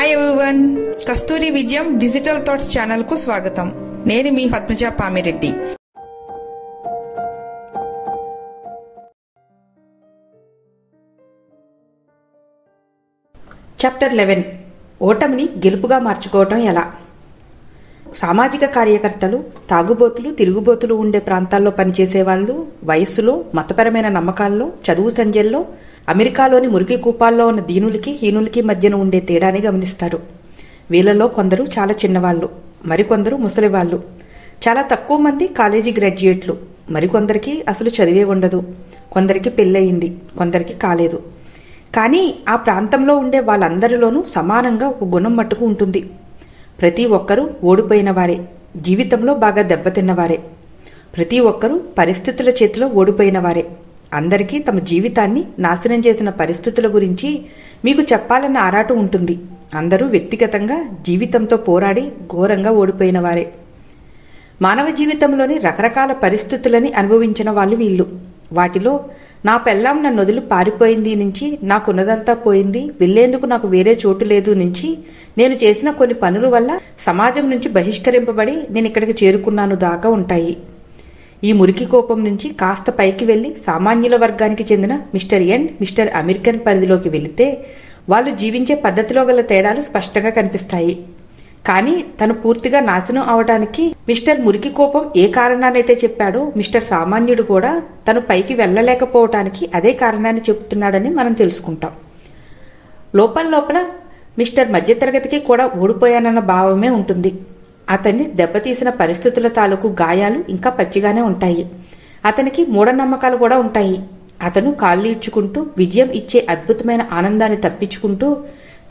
Hi everyone కస్తూరి విజయం digital thoughts ఛానల్కు స్వాగతం నేను మీ పద్మజ పామిరెడ్డి చాప్టర్ లెవెన్ ఓటమిని గెలుపుగా మార్చుకోవటం ఎలా సామాజిక కార్యకర్తలు తాగుబోతులు తిరుగుబోతులు ఉండే ప్రాంతాల్లో పనిచేసే వాళ్ళు వయస్సులో మతపరమైన నమ్మకాల్లో చదువు సంజల్లో అమెరికాలోని మురికి కూపాల్లో ఉన్న దీనులకి హీనులకి మధ్యన ఉండే తేడాని గమనిస్తారు. వీళ్ళలో కొందరు చాలా చిన్నవాళ్ళు మరికొందరు ముసలివాళ్ళు. చాలా తక్కువ మంది కాలేజీ గ్రాడ్యుయేట్లు. మరికొందరికి అసలు చదివే ఉండదు. కొందరికి పెళ్ళయింది కొందరికి కాలేదు. కానీ ఆ ప్రాంతంలో ఉండే వాళ్ళందరిలోనూ సమానంగా ఒక గుణం మట్టుకు ఉంటుంది. ప్రతి ఒక్కరూ ఓడిపోయిన వారే జీవితంలో బాగా దెబ్బతిన్నవారే. ప్రతి ఒక్కరూ పరిస్థితుల చేతిలో ఓడిపోయిన వారే అందరికీ తమ జీవితాన్ని నాశనం చేసిన పరిస్థితుల గురించి మీకు చెప్పాలన్న ఆరాటం ఉంటుంది. అందరూ వ్యక్తిగతంగా జీవితంతో పోరాడి ఘోరంగా ఓడిపోయిన వారే మానవ జీవితంలోని రకరకాల పరిస్థితులని అనుభవించిన వాళ్ళు వీళ్ళు. వాటిలో నా పెళ్ళాం నన్ను వదిలి పారిపోయింది నుంచి నాకున్నదంతా పోయింది వెళ్ళేందుకు నాకు వేరే చోటు లేదు నుంచి నేను చేసిన కొన్ని పనుల వల్ల సమాజం నుంచి బహిష్కరింపబడి నేను ఇక్కడికి చేరుకున్నాను దాకా ఉంటాయి ఈ మురికి కోపం నుంచి కాస్త పైకి వెళ్ళి సామాన్యుల వర్గానికి చెందిన మిస్టర్ ఎన్ మిస్టర్ అమెరికన్ పరిధిలోకి వెళితే వాళ్ళు జీవించే పద్ధతిలో గల తేడాలు స్పష్టంగా కనిపిస్తాయి. కానీ తను పూర్తిగా నాశనం అవడానికి మిస్టర్ మురికి కోపం ఏ కారణానైతే చెప్పాడో మిస్టర్ సామాన్యుడు కూడా తను పైకి వెళ్ళలేకపోవటానికి అదే కారణాన్ని చెబుతున్నాడని మనం తెలుసుకుంటాం. లోపల లోపల మిస్టర్ మధ్యతరగతికి కూడా ఓడిపోయానన్న భావమే ఉంటుంది. అతన్ని దెబ్బతీసిన పరిస్థితుల తాలూకు గాయాలు ఇంకా పచ్చిగానే ఉంటాయి. అతనికి మూఢనమ్మకాలు కూడా ఉంటాయి. అతను కాళ్ళీడ్చుకుంటూ విజయం ఇచ్చే అద్భుతమైన ఆనందాన్ని తప్పించుకుంటూ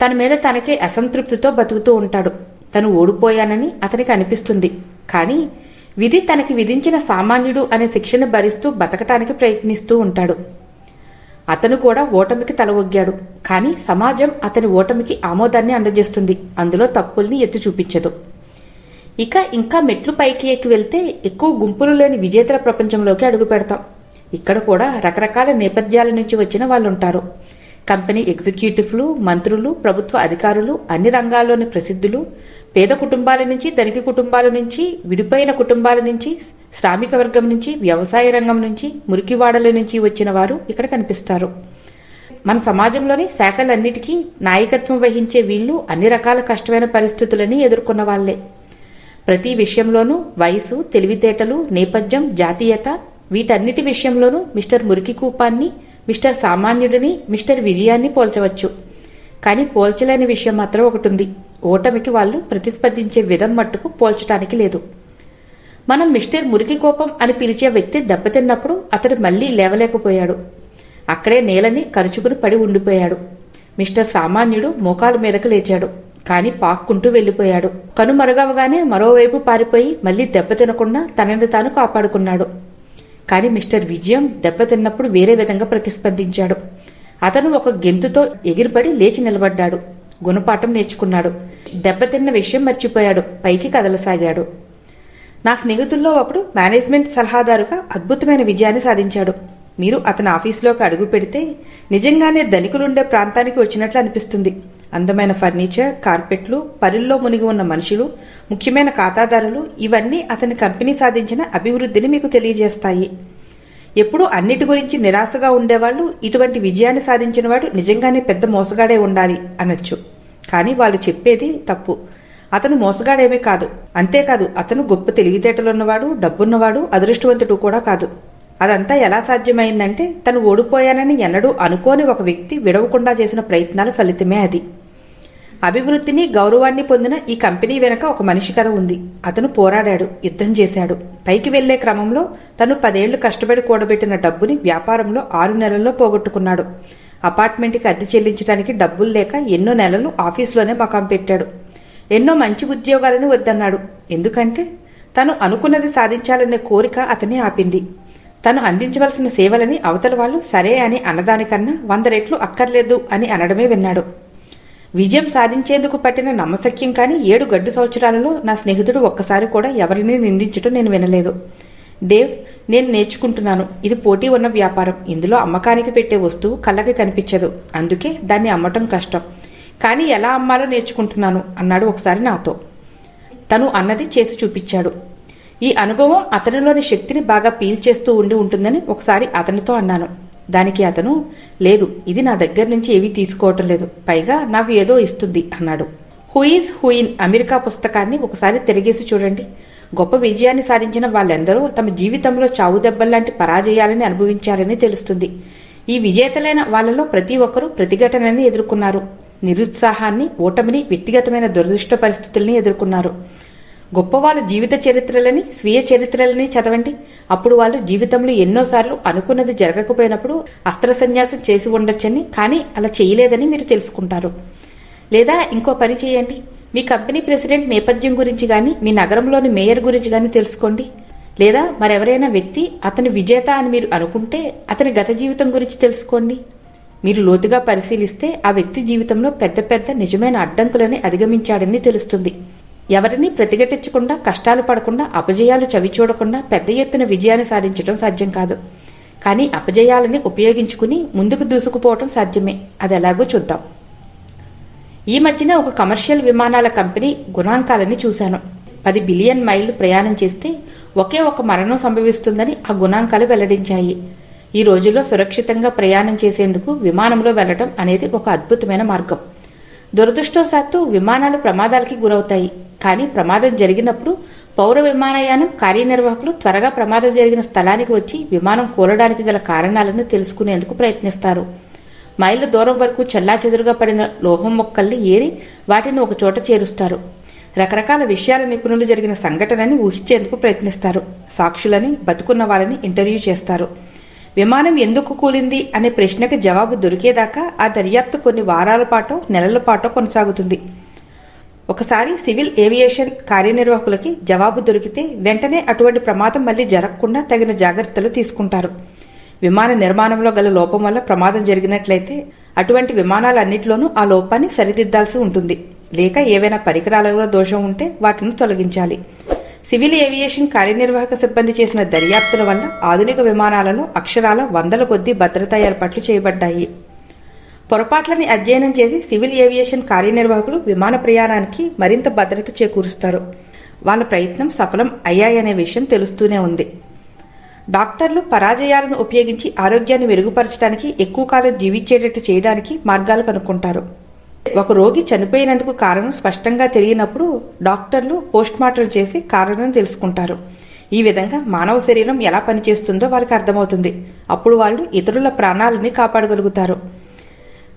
తన మీద తనకే అసంతృప్తితో బతుకుతూ ఉంటాడు. తను ఓడిపోయానని అతనికి అనిపిస్తుంది. కానీ విధి తనకి విధించిన సామాన్యుడు అనే శిక్షను భరిస్తూ బతకటానికి ప్రయత్నిస్తూ ఉంటాడు. అతను కూడా ఓటమికి తల ఒగ్గాడు. కానీ సమాజం అతని ఓటమికి ఆమోదాన్ని అందజేస్తుంది. అందులో తప్పుల్ని ఎత్తి చూపించదు. ఇక ఇంకా మెట్లు పైకి ఎక్కి వెళ్తే ఎక్కువ గుంపులు లేని విజేతల ప్రపంచంలోకి అడుగు పెడతాం. ఇక్కడ కూడా రకరకాల నేపథ్యాల నుంచి వచ్చిన వాళ్ళు ఉంటారు కంపెనీ ఎగ్జిక్యూటివ్లు మంత్రులు ప్రభుత్వ అధికారులు అన్ని రంగాల్లోని ప్రసిద్ధులు పేద కుటుంబాల నుంచి ధనిక కుటుంబాల నుంచి విడిపోయిన కుటుంబాల నుంచి శ్రామిక వర్గం నుంచి వ్యవసాయ రంగం నుంచి మురికివాడల నుంచి వచ్చిన వారు ఇక్కడ కనిపిస్తారు. మన సమాజంలోని శాఖలన్నిటికీ నాయకత్వం వహించే వీళ్ళు అన్ని రకాల కష్టమైన పరిస్థితులని ఎదుర్కొన్న వాళ్ళే ప్రతి విషయంలోనూ వయసు తెలివితేటలు నేపథ్యం జాతీయత వీటన్నిటి విషయంలోనూ మిస్టర్ మురికి కూపాన్ని మిస్టర్ సామాన్యుడిని మిస్టర్ విజయాన్ని పోల్చవచ్చు. కానీ పోల్చలేని విషయం మాత్రం ఒకటి ఉంది ఓటమికి వాళ్ళు ప్రతిస్పందించే విధం మట్టుకు పోల్చడానికి లేదు. మనం మిస్టర్ మురికి కోపం అని పిలిచే వ్యక్తి దెబ్బతిన్నప్పుడు అతడు మళ్ళీ లేవలేకపోయాడు. అక్కడే నేలని కరుచుకుని పడి ఉండిపోయాడు. మిస్టర్ సామాన్యుడు మోకాల మీదకు లేచాడు. కానీ పాక్కుంటూ వెళ్ళిపోయాడు కనుమరుగవగానే మరోవైపు పారిపోయి మళ్ళీ దెబ్బతినకుండా తనని తాను కాపాడుకున్నాడు. కానీ మిస్టర్ విజయం దెబ్బతిన్నప్పుడు వేరే విధంగా ప్రతిస్పందించాడు. అతను ఒక గెంతుతో ఎగిరిపడి లేచి నిలబడ్డాడు. గుణపాఠం నేర్చుకున్నాడు. దెబ్బతిన్న విషయం మర్చిపోయాడు. పైకి కదలసాగాడు. నా స్నేహితుల్లో ఒకడు మేనేజ్మెంట్ సలహాదారుగా అద్భుతమైన విజయాన్ని సాధించాడు. మీరు అతని ఆఫీసులోకి అడుగు పెడితే నిజంగానే ధనికులుండే ప్రాంతానికి వచ్చినట్లు అనిపిస్తుంది. అందమైన ఫర్నిచర్ కార్పెట్లు పరిల్లో మునిగి ఉన్న మనుషులు ముఖ్యమైన ఖాతాదారులు ఇవన్నీ అతని కంపెనీ సాధించిన అభివృద్ధిని మీకు తెలియజేస్తాయి. ఎప్పుడూ అన్నిటి గురించి నిరాశగా ఉండేవాళ్ళు ఇటువంటి విజయాన్ని సాధించినవాడు నిజంగానే పెద్ద మోసగాడే ఉండాలి అనొచ్చు. కానీ వాళ్ళు చెప్పేది తప్పు. అతను మోసగాడేమీ కాదు. అంతేకాదు అతను గొప్ప తెలివితేటలున్నవాడు డబ్బున్నవాడు అదృష్టవంతుడు కూడా కాదు. అదంతా ఎలా సాధ్యమైందంటే తను ఓడిపోయానని ఎన్నడూ అనుకోని ఒక వ్యక్తి విడవకుండా చేసిన ప్రయత్నాల ఫలితమే అది. అభివృద్ధిని గౌరవాన్ని పొందిన ఈ కంపెనీ వెనక ఒక మనిషి కథ ఉంది. అతను పోరాడాడు యుద్ధం చేశాడు. పైకి వెళ్ళే క్రమంలో తను పదేళ్ళు కష్టపడి కూడబెట్టిన డబ్బుని వ్యాపారంలో ఆరు నెలల్లో పోగొట్టుకున్నాడు. అపార్ట్మెంట్కి అద్దె చెల్లించడానికి డబ్బులు లేక ఎన్నో నెలలు ఆఫీసులోనే మకాం పెట్టాడు. ఎన్నో మంచి ఉద్యోగాలను వద్దన్నాడు. ఎందుకంటే తను అనుకున్నది సాధించాలనే కోరిక అతని ఆపింది. తను అందించవలసిన సేవలని అవతల వాళ్ళు సరే అని అన్నదానికన్నా వంద రెట్లు అక్కర్లేదు అని అనడమే విన్నాడు. విజయం సాధించేందుకు పట్టిన నమ్మశక్యం కానీ ఏడు గడ్డు సంవత్సరాలలో నా స్నేహితుడు ఒక్కసారి కూడా ఎవరిని నిందించటం నేను వినలేదు. దేవ్ నేను నేర్చుకుంటున్నాను. ఇది పోటీ ఉన్న వ్యాపారం. ఇందులో అమ్మకానికి పెట్టే వస్తువు కళ్ళకి కనిపించదు. అందుకే దాన్ని అమ్మటం కష్టం. కానీ ఎలా అమ్మాలో నేర్చుకుంటున్నాను అన్నాడు ఒకసారి నాతో. తను అన్నది చేసి చూపించాడు. ఈ అనుభవం అతనిలోని శక్తిని బాగా పీల్చేస్తూ ఉండి ఉంటుందని ఒకసారి అతనితో అన్నాను. దానికి అతను లేదు ఇది నా దగ్గర నుంచి ఏవీ తీసుకోవటం లేదు. పైగా నాకు ఏదో ఇస్తుంది అన్నాడు. హుయిస్ హుయిన్ అమెరికా పుస్తకాన్ని ఒకసారి తిరిగేసి చూడండి. గొప్ప విజయాన్ని సాధించిన వాళ్ళెందరూ తమ జీవితంలో చావు దెబ్బల్లాంటి పరాజయాలని అనుభవించారని తెలుస్తుంది. ఈ విజేతలైన వాళ్ళలో ప్రతి ఒక్కరూ ప్రతిఘటనని ఎదుర్కొన్నారు. నిరుత్సాహాన్ని ఓటమిని వ్యక్తిగతమైన దురదృష్ట పరిస్థితుల్ని ఎదుర్కొన్నారు. గొప్ప వాళ్ళ జీవిత చరిత్రలని స్వీయ చరిత్రలని చదవండి. అప్పుడు వాళ్ళు జీవితంలో ఎన్నోసార్లు అనుకున్నది జరగకపోయినప్పుడు అస్త్ర సన్యాసం చేసి ఉండొచ్చని కానీ అలా చేయలేదని మీరు తెలుసుకుంటారు. లేదా ఇంకో పని చేయండి. మీ కంపెనీ ప్రెసిడెంట్ నేపథ్యం గురించి కానీ మీ నగరంలోని మేయర్ గురించి కానీ తెలుసుకోండి. లేదా మరెవరైనా వ్యక్తి అతని విజేత అని మీరు అనుకుంటే అతని గత జీవితం గురించి తెలుసుకోండి. మీరు లోతుగా పరిశీలిస్తే ఆ వ్యక్తి జీవితంలో పెద్ద పెద్ద నిజమైన అడ్డంకులని అధిగమించాడని తెలుస్తుంది. ఎవరిని ప్రతిఘటించకుండా కష్టాలు పడకుండా అపజయాలు చవి చూడకుండా పెద్ద ఎత్తున విజయాన్ని సాధించడం సాధ్యం కాదు. కానీ అపజయాలని ఉపయోగించుకుని ముందుకు దూసుకుపోవటం సాధ్యమే. అది ఎలాగో చూద్దాం. ఈ మధ్యన ఒక కమర్షియల్ విమానాల కంపెనీ గుణాంకాలని చూశాను. పది బిలియన్ మైళ్ళు ప్రయాణం చేస్తే ఒకే ఒక మరణం సంభవిస్తుందని ఆ గుణాంకాలు వెల్లడించాయి. ఈ రోజుల్లో సురక్షితంగా ప్రయాణం చేసేందుకు విమానంలో వెళ్ళడం అనేది ఒక అద్భుతమైన మార్గం. దురదృష్టవశాత్తు విమానాలు ప్రమాదాలకి గురవుతాయి. కానీ ప్రమాదం జరిగినప్పుడు పౌర విమానయానం కార్యనిర్వాహకులు త్వరగా ప్రమాదం జరిగిన స్థలానికి వచ్చి విమానం కూలడానికి గల కారణాలను తెలుసుకునేందుకు ప్రయత్నిస్తారు. మైళ్ళ దూరం వరకు చెల్లాచెదురుగా పడిన లోహం మొక్కల్ని ఏరి వాటిని ఒక చోట చేరుస్తారు. రకరకాల విషయాల నిపుణులు జరిగిన సంఘటనని ఊహించేందుకు ప్రయత్నిస్తారు. సాక్షులని బతుకున్న వాళ్ళని ఇంటర్వ్యూ చేస్తారు. విమానం ఎందుకు కూలింది అనే ప్రశ్నకు జవాబు దొరికేదాకా ఆ దర్యాప్తు కొన్ని వారాల పాటో నెలల పాటో కొనసాగుతుంది. ఒకసారి సివిల్ ఏవియేషన్ కార్యనిర్వాహకులకి జవాబు దొరికితే వెంటనే అటువంటి ప్రమాదం మళ్ళీ జరగకుండా తగిన జాగ్రత్తలు తీసుకుంటారు. విమాన నిర్మాణంలో గల లోపం వల్ల ప్రమాదం జరిగినట్లయితే అటువంటి విమానాలన్నింటిలోనూ ఆ లోపాన్ని సరిదిద్దాల్సి ఉంటుంది. లేక ఏవైనా పరికరాలలో దోషం ఉంటే వాటిని తొలగించాలి. సివిల్ ఏవియేషన్ కార్యనిర్వాహక సిబ్బంది చేసిన దర్యాప్తుల వల్ల ఆధునిక విమానాలలో అక్షరాల వందల కొద్దీ భద్రతా ఏర్పాట్లు చేయబడ్డాయి. పొరపాట్లని అధ్యయనం చేసి సివిల్ ఏవియేషన్ కార్యనిర్వాహకులు విమాన ప్రయాణానికి మరింత భద్రత చేకూరుస్తారు. వాళ్ళ ప్రయత్నం సఫలం అయ్యాయనే విషయం తెలుస్తూనే ఉంది. డాక్టర్లు పరాజయాలను ఉపయోగించి ఆరోగ్యాన్ని మెరుగుపరచడానికి ఎక్కువ కాలం జీవించేటట్టు చేయడానికి మార్గాలు కనుక్కుంటారు. ఒక రోగి చనిపోయినందుకు కారణం స్పష్టంగా తెలియనప్పుడు డాక్టర్లు పోస్ట్మార్టం చేసి కారణం తెలుసుకుంటారు. ఈ విధంగా మానవ శరీరం ఎలా పనిచేస్తుందో వారికి అర్థమవుతుంది. అప్పుడు వాళ్ళు ఇతరుల ప్రాణాలని కాపాడగలుగుతారు.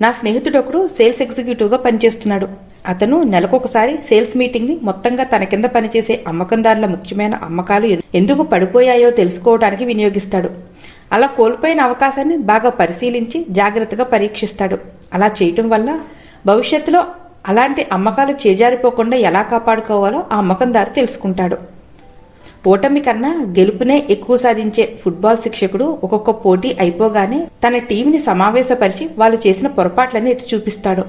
నా స్నేహితుడు ఒకడు సేల్స్ ఎగ్జిక్యూటివ్గా పనిచేస్తున్నాడు. అతను నెలకొకసారి సేల్స్ మీటింగ్ని మొత్తంగా తన కింద పనిచేసే అమ్మకందారుల ముఖ్యమైన అమ్మకాలు ఎందుకు పడిపోయాయో తెలుసుకోవడానికి వినియోగిస్తాడు. అలా కోల్పోయిన అవకాశాన్ని బాగా పరిశీలించి జాగ్రత్తగా పరీక్షిస్తాడు. అలా చేయటం వల్ల భవిష్యత్తులో అలాంటి అమ్మకాలు చేజారిపోకుండా ఎలా కాపాడుకోవాలో ఆ అమ్మకందారు తెలుసుకుంటాడు. ఓటమి కన్నా గెలుపునే ఎక్కువ సాధించే ఫుట్బాల్ శిక్షకుడు ఒక్కొక్క పోటీ అయిపోగానే తన టీంని సమావేశపరిచి వాళ్ళు చేసిన పొరపాట్లని ఎత్తి చూపిస్తాడు.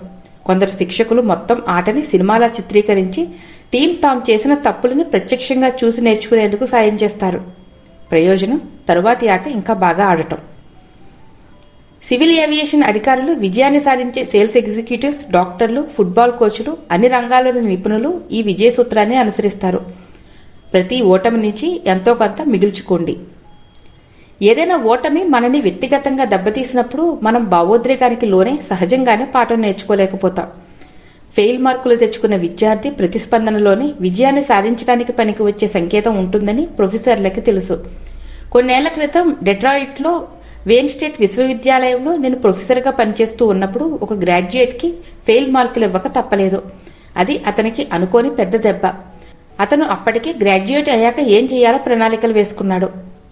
కొందరు శిక్షకులు మొత్తం ఆటని సినిమాలా చిత్రీకరించి టీం తాము చేసిన తప్పులను ప్రత్యక్షంగా చూసి నేర్చుకునేందుకు సాయం చేస్తారు. ప్రయోజనం తరువాతి ఆట ఇంకా బాగా ఆడటం. సివిల్ ఏవియేషన్ అధికారులు విజయాన్ని సాధించే సేల్స్ ఎగ్జిక్యూటివ్స్ డాక్టర్లు ఫుట్బాల్ కోచ్లు అన్ని రంగాల్లోని నిపుణులు ఈ విజయ సూత్రాన్ని అనుసరిస్తారు. ప్రతి ఓటమి నుంచి ఎంతో కొంత మిగుల్చుకోండి. ఏదైనా ఓటమి మనని వ్యక్తిగతంగా దెబ్బతీసినప్పుడు మనం భావోద్రేకానికి లోనే సహజంగానే పాఠం నేర్చుకోలేకపోతాం. ఫెయిల్ మార్కులు తెచ్చుకున్న విద్యార్థి ప్రతిస్పందనలోనే విజయాన్ని సాధించడానికి పనికి వచ్చే సంకేతం ఉంటుందని ప్రొఫెసర్లకి తెలుసు. కొన్నేళ్ళ క్రితం డెట్రాయిట్లో వేన్ స్టేట్ విశ్వవిద్యాలయంలో నేను ప్రొఫెసర్గా పనిచేస్తూ ఉన్నప్పుడు ఒక గ్రాడ్యుయేట్కి ఫెయిల్ మార్కులు ఇవ్వక తప్పలేదు. అది అతనికి అనుకోని పెద్ద దెబ్బ. అతను అప్పటికే గ్రాడ్యుయేట్ అయ్యాక ఏం చేయాలో ప్రణాళికలు వేసుకున్నాడు.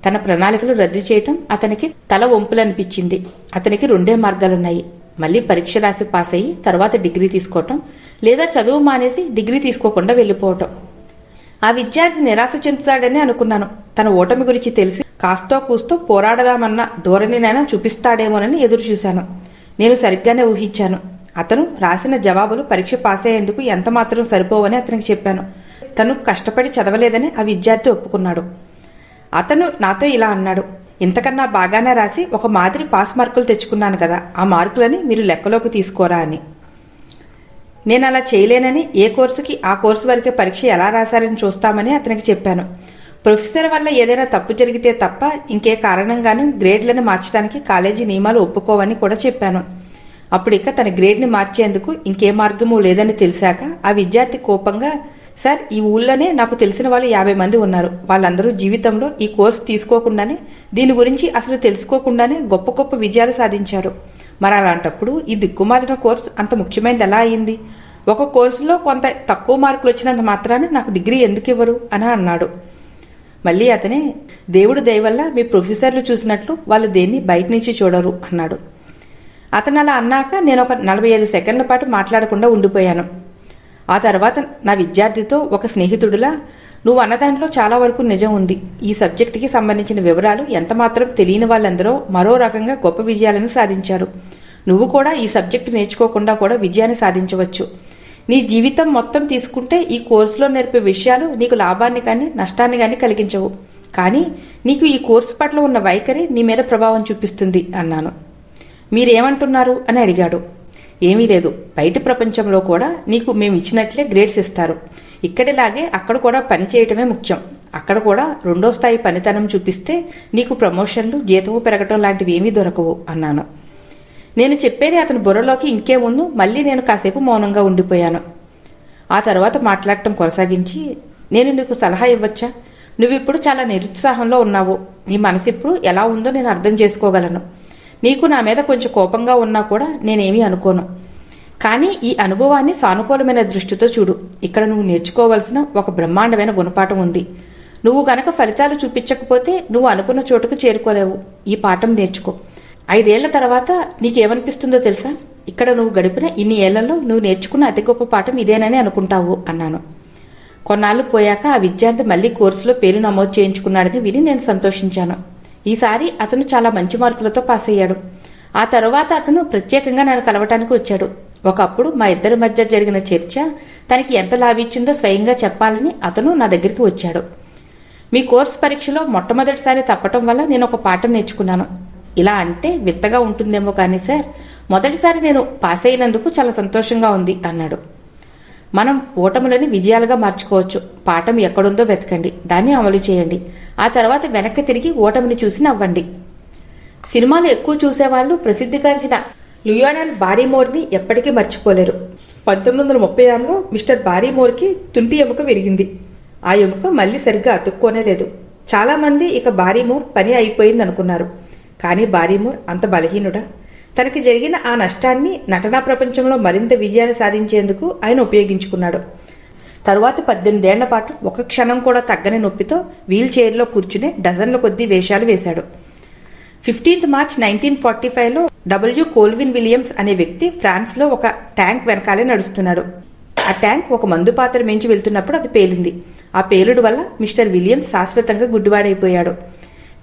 తన ప్రణాళికలు రద్దు చేయటం అతనికి తల వంపులనిపించింది. అతనికి రెండే మార్గాలున్నాయి. మళ్ళీ పరీక్ష రాసి పాస్ అయ్యి తర్వాత డిగ్రీ తీసుకోవటం లేదా చదువు మానేసి డిగ్రీ తీసుకోకుండా వెళ్ళిపోవటం. ఆ విద్యార్థి నిరాశ చెందుతాడని అనుకున్నాను. తన ఓటమి గురించి తెలిసి కాస్తో కూస్తో పోరాడదామన్న ధోరణినైనా చూపిస్తాడేమోనని ఎదురుచూశాను నేను సరిగ్గానే ఊహించాను. అతను రాసిన జవాబులు పరీక్ష పాస్ అయ్యేందుకు ఎంత మాత్రం సరిపోవని అతనికి చెప్పాను. తను కష్టపడి చదవలేదని ఆ విద్యార్థి ఒప్పుకున్నాడు. అతను నాతో ఇలా అన్నాడు. ఇంతకన్నా బాగానే రాసి ఒక మాదిరి పాస్ మార్కులు తెచ్చుకున్నాను కదా ఆ మార్కులని మీరు లెక్కలోకి తీసుకోరా అని. నేను అలా చేయలేనని ఏ కోర్సుకి ఆ కోర్సు వరకే పరీక్ష ఎలా రాశారని చూస్తామని అతనికి చెప్పాను. ప్రొఫెసర్ వల్ల ఏదైనా తప్పు జరిగితే తప్ప ఇంకే కారణంగానూ గ్రేడ్లను మార్చడానికి కాలేజీ నియమాలు ఒప్పుకోవని కూడా చెప్పాను. అప్పుడు ఇక తన గ్రేడ్ని మార్చేందుకు ఇంకే మార్గము లేదని తెలిసాక ఆ విద్యార్థి కోపంగా సార్ ఈ ఊళ్ళోనే నాకు తెలిసిన వాళ్ళు యాభై మంది ఉన్నారు. వాళ్ళందరూ జీవితంలో ఈ కోర్సు తీసుకోకుండానే దీని గురించి అసలు తెలుసుకోకుండానే గొప్ప గొప్ప విజయాలు సాధించారు. మరి అలాంటప్పుడు ఈ దిక్కుమాలిన కోర్సు అంత ముఖ్యమైనది ఎలా అయింది? ఒక కోర్సులో కొంత తక్కువ మార్కులు వచ్చినంత మాత్రాన నాకు డిగ్రీ ఎందుకు ఇవ్వరు? అని అన్నాడు. మళ్ళీ అతనే దేవుడు దయవల్ల మీ ప్రొఫెసర్లు చూసినట్లు వాళ్ళు దేన్ని బయట నుంచి చూడరు అన్నాడు. అతను అలా అన్నాక నేను ఒక నలభై ఐదు సెకండ్ల పాటు మాట్లాడకుండా ఉండిపోయాను. ఆ తర్వాత నా విద్యార్థితో ఒక స్నేహితుడిలా నువ్వు అన్నదాంట్లో చాలా వరకు నిజం ఉంది. ఈ సబ్జెక్టుకి సంబంధించిన వివరాలు ఎంత మాత్రం తెలియని వాళ్ళందరూ మరో రకంగా గొప్ప విజయాలను సాధించారు. నువ్వు కూడా ఈ సబ్జెక్టు నేర్చుకోకుండా కూడా విజయాన్ని సాధించవచ్చు. నీ జీవితం మొత్తం తీసుకుంటే ఈ కోర్సులో నేర్పే విషయాలు నీకు లాభాన్ని కానీ నష్టాన్ని కానీ కలిగించవు. కానీ నీకు ఈ కోర్సు పట్ల ఉన్న వైఖరి నీ మీద ప్రభావం చూపిస్తుంది అన్నాను. మీరేమంటున్నారు అని అడిగాడు. ఏమీ లేదు. బయట ప్రపంచంలో కూడా నీకు మేము ఇచ్చినట్లే గ్రేడ్స్ ఇస్తారు. ఇక్కడిలాగే అక్కడ కూడా పని చేయటమే ముఖ్యం. అక్కడ కూడా రెండో స్థాయి పనితనం చూపిస్తే నీకు ప్రమోషన్లు జీతము పెరగటం లాంటివి ఏమీ దొరకవు అన్నాను. నేను చెప్పేది అతని బుర్రలోకి ఇంకేముందు మళ్ళీ నేను కాసేపు మౌనంగా ఉండిపోయాను. ఆ తర్వాత మాట్లాడటం కొనసాగించి నేను నీకు సలహా ఇవ్వచ్చా? నువ్విప్పుడు చాలా నిరుత్సాహంలో ఉన్నావు. నీ మనసు ఇప్పుడు ఎలా ఉందో నేను అర్థం చేసుకోగలను. నీకు నా మీద కొంచెం కోపంగా ఉన్నా కూడా నేనేమీ అనుకోను. కానీ ఈ అనుభవాన్ని సానుకూలమైన దృష్టితో చూడు. ఇక్కడ నువ్వు నేర్చుకోవలసిన ఒక బ్రహ్మాండమైన గుణపాఠం ఉంది. నువ్వు గనక ఫలితాలు చూపించకపోతే నువ్వు అనుకున్న చోటుకు చేరుకోలేవు. ఈ పాఠం నేర్చుకో. ఐదేళ్ళ తర్వాత నీకేమనిపిస్తుందో తెలుసా? ఇక్కడ నువ్వు గడిపిన ఇన్ని ఏళ్ళలో నువ్వు నేర్చుకున్న అతి గొప్ప పాఠం ఇదేనని అనుకుంటావు అన్నాను. కొన్నాళ్ళు పోయాక ఆ విద్యార్థి మళ్ళీ కోర్సులో పేరు నమోదు చేయించుకున్నాడని విని నేను సంతోషించాను. ఈసారి అతను చాలా మంచి మార్కులతో పాస్ అయ్యాడు ఆ తరువాత అతను ప్రత్యేకంగా నన్ను కలవటానికి వచ్చాడు. ఒకప్పుడు మా ఇద్దరి మధ్య జరిగిన చర్చ తనకి ఎంత లాభించిందో స్వయంగా చెప్పాలని అతను నా దగ్గరికి వచ్చాడు. మీ కోర్సు పరీక్షలో మొట్టమొదటిసారి తప్పటం వల్ల నేను ఒక పాఠం నేర్చుకున్నాను. ఇలా అంటే వింతగా ఉంటుందేమో కానీ సార్ మొదటిసారి నేను పాస్ అయినందుకు చాలా సంతోషంగా ఉంది అన్నాడు. మనం ఓటములని విజయాలుగా మార్చుకోవచ్చు. పాఠం ఎక్కడుందో వెతకండి దాన్ని అమలు చేయండి. ఆ తర్వాత వెనక్కి తిరిగి ఓటమిని చూసి నవ్వండి. సినిమాలు ఎక్కువ చూసేవాళ్ళు ప్రసిద్ధిగాంచిన లుయోనల్ బారీమోర్ని ఎప్పటికీ మర్చిపోలేరు. పంతొమ్మిది వందల ముప్పై ఆరులో మిస్టర్ బారీమోర్కి తుంటి ఎముక విరిగింది. ఆ ఎముక మళ్ళీ సరిగ్గా అతుక్కోనే లేదు చాలామంది ఇక బారీమోర్ పని అయిపోయింది అనుకున్నారు కానీ బారీమోర్ అంత బలహీనుడా? తనకి జరిగిన ఆ నష్టాన్ని నటనా ప్రపంచంలో మరింత విజయాన్ని సాధించేందుకు ఆయన ఉపయోగించుకున్నాడు. తరువాత పద్దెనిమిదేళ్ళ పాటు ఒక క్షణం కూడా తగ్గని నొప్పితో వీల్ చైర్లో కూర్చునే డజన్ల కొద్దీ వేషాలు వేశాడు. ఫిఫ్టీన్త్ మార్చ్ నైన్టీన్ ఫార్టీ ఫైవ్లో డబ్ల్యూ కోల్విన్ విలియమ్స్ అనే వ్యక్తి ఫ్రాన్స్లో ఒక ట్యాంక్ వెనకాలే నడుస్తున్నాడు. ఆ ట్యాంక్ ఒక మందు పాత్ర మించి వెళ్తున్నప్పుడు అది పేలింది. ఆ పేలుడు వల్ల మిస్టర్ విలియమ్స్ శాశ్వతంగా గుడ్డివాడైపోయాడు.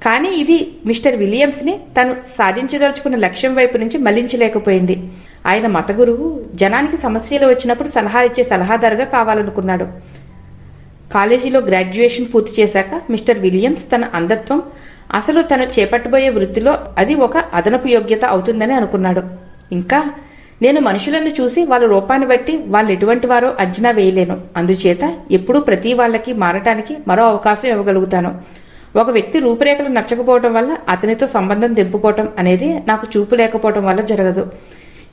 కానీ ఇది మిస్టర్ విలియమ్స్ని తను సాధించదలుచుకున్న లక్ష్యం వైపు నుంచి మళ్ళించలేకపోయింది. ఆయన మత గురువు జనానికి సమస్యలు వచ్చినప్పుడు సలహా ఇచ్చే సలహాదారుగా కావాలనుకున్నాడు. కాలేజీలో గ్రాడ్యుయేషన్ పూర్తి చేశాక మిస్టర్ విలియమ్స్ తన అంధత్వం అసలు తను చేపట్టబోయే వృత్తిలో అది ఒక అదనపు యోగ్యత అవుతుందని అనుకున్నాడు. ఇంకా నేను మనుషులను చూసి వాళ్ళ రూపాన్ని బట్టి వాళ్ళు ఎటువంటి వారో అంచనా వేయలేను. అందుచేత ఎప్పుడూ ప్రతి వాళ్ళకి మారటానికి మరో అవకాశం ఇవ్వగలుగుతాను. ఒక వ్యక్తి రూపురేఖలు నచ్చకపోవటం వల్ల అతనితో సంబంధం తెంపుకోవటం అనేది నాకు చూపు లేకపోవటం వల్ల జరగదు.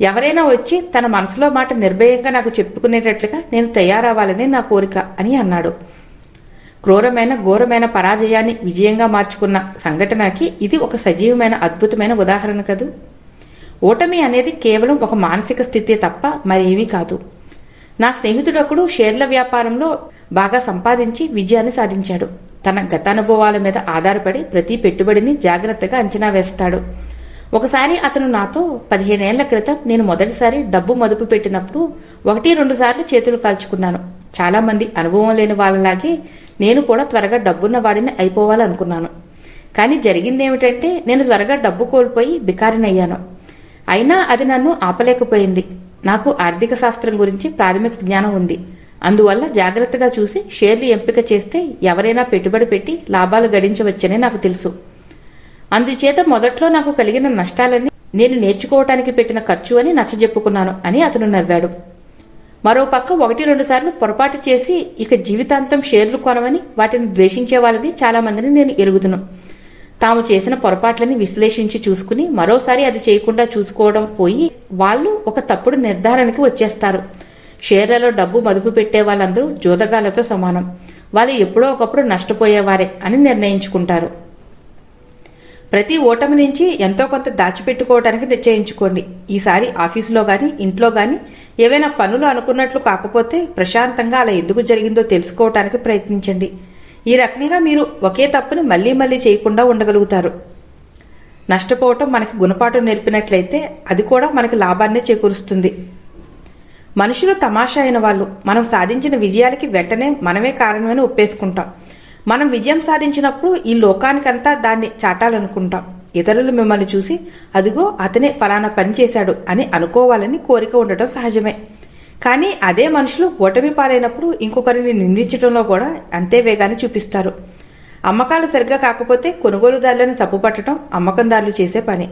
ఎవరైనా వచ్చి తన మనసులో మాట నిర్భయంగా నాకు చెప్పుకునేటట్లుగా నేను తయారవ్వాలని నా కోరిక అని అన్నాడు. క్రూరమైన ఘోరమైన పరాజయాన్ని విజయంగా మార్చుకున్న సంఘటనకి ఇది ఒక సజీవమైన అద్భుతమైన ఉదాహరణ కదూ? ఓటమి అనేది కేవలం ఒక మానసిక స్థితి తప్ప మరేమీ కాదు. నా స్నేహితుడొకడు షేర్ల వ్యాపారంలో బాగా సంపాదించి విజయాన్ని సాధించాడు. తన గతానుభవాల మీద ఆధారపడి ప్రతి పెట్టుబడిని జాగ్రత్తగా అంచనా వేస్తాడు. ఒకసారి అతను నాతో పదిహేనేళ్ళ క్రితం నేను మొదటిసారి డబ్బు మదుపు పెట్టినప్పుడు ఒకటి రెండు సార్లు చేతులు కాల్చుకున్నాను. చాలామంది అనుభవం లేని వాళ్ళలాగే నేను కూడా త్వరగా డబ్బున్న వాడిని అయిపోవాలనుకున్నాను. కానీ జరిగిందేమిటంటే నేను త్వరగా డబ్బు కోల్పోయి బికారినయ్యాను. అయినా అది నన్ను ఆపలేకపోయింది. నాకు ఆర్థిక శాస్త్రం గురించి ప్రాథమిక జ్ఞానం ఉంది. అందువల్ల జాగ్రత్తగా చూసి షేర్లు ఎంపిక చేస్తే ఎవరైనా పెట్టుబడి పెట్టి లాభాలు గడించవచ్చని నాకు తెలుసు. అందుచేత మొదట్లో నాకు కలిగిన నష్టాలన్నీ నేను నేర్చుకోవటానికి పెట్టిన ఖర్చు అని నచ్చజెప్పుకున్నాను అని అతను నవ్వాడు. మరోపక్క ఒకటి రెండు సార్లు పొరపాటు చేసి ఇక జీవితాంతం షేర్లు కొనమని వాటిని ద్వేషించే వాళ్ళని చాలా మందిని నేను ఎరుగుతున్నాను తాము చేసిన పొరపాట్లని విశ్లేషించి చూసుకుని మరోసారి అది చేయకుండా చూసుకోవడం పోయి వాళ్ళు ఒక తప్పుడు నిర్ధారణకి వచ్చేస్తారు. షేర్లలో డబ్బు మదుపు పెట్టే వాళ్ళందరూ జోదగాలతో సమానం. వాళ్ళు ఎప్పుడో ఒకప్పుడు నష్టపోయేవారే అని నిర్ణయించుకుంటారు. ప్రతి ఓటమి నుంచి ఎంతో కొంత దాచిపెట్టుకోవడానికి నిశ్చయించుకోండి. ఈసారి ఆఫీసులో కానీ ఇంట్లో కానీ ఏవైనా పనులు అనుకున్నట్లు కాకపోతే ప్రశాంతంగా అలా ఎందుకు జరిగిందో తెలుసుకోవటానికి ప్రయత్నించండి. ఈ రకంగా మీరు ఒకే తప్పుని మళ్ళీ మళ్ళీ చేయకుండా ఉండగలుగుతారు. నష్టపోవటం మనకి గుణపాఠం నేర్పినట్లయితే అది కూడా మనకి లాభాన్నే చేకూరుస్తుంది. మనుషులు తమాషా అయిన వాళ్ళు. మనం సాధించిన విజయాలకి వెంటనే మనమే కారణమని ఒప్పేసుకుంటాం. మనం విజయం సాధించినప్పుడు ఈ లోకానికంతా దాన్ని చాటాలనుకుంటాం. ఇతరులు మిమ్మల్ని చూసి అదిగో అతనే ఫలానా పని చేశాడు అని అనుకోవాలని కోరిక ఉండటం సహజమే. కానీ అదే మనుషులు ఓటమి పాలైనప్పుడు ఇంకొకరిని నిందించడంలో కూడా అంతే వేగాన్ని చూపిస్తారు. అమ్మకాలు సరిగ్గా కాకపోతే కొనుగోలుదారులను తప్పుపట్టడం అమ్మకందారులు చేసే పని.